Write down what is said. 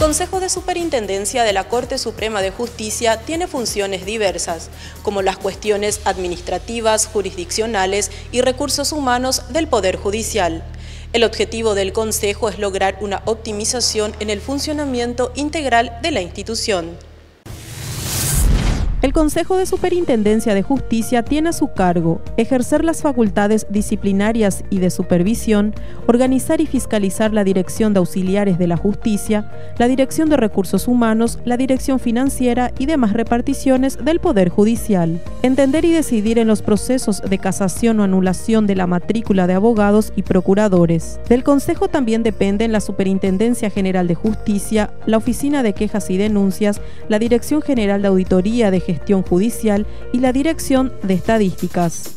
Consejo de Superintendencia de la Corte Suprema de Justicia tiene funciones diversas, como las cuestiones administrativas, jurisdiccionales y recursos humanos del Poder Judicial. El objetivo del Consejo es lograr una optimización en el funcionamiento integral de la institución. El Consejo de Superintendencia de Justicia tiene a su cargo ejercer las facultades disciplinarias y de supervisión, organizar y fiscalizar la Dirección de Auxiliares de la Justicia, la Dirección de Recursos Humanos, la Dirección Financiera y demás reparticiones del Poder Judicial, entender y decidir en los procesos de casación o anulación de la matrícula de abogados y procuradores. Del Consejo también dependen la Superintendencia General de Justicia, la Oficina de Quejas y Denuncias, la Dirección General de Auditoría de Gestión Judicial y la Dirección de Estadísticas.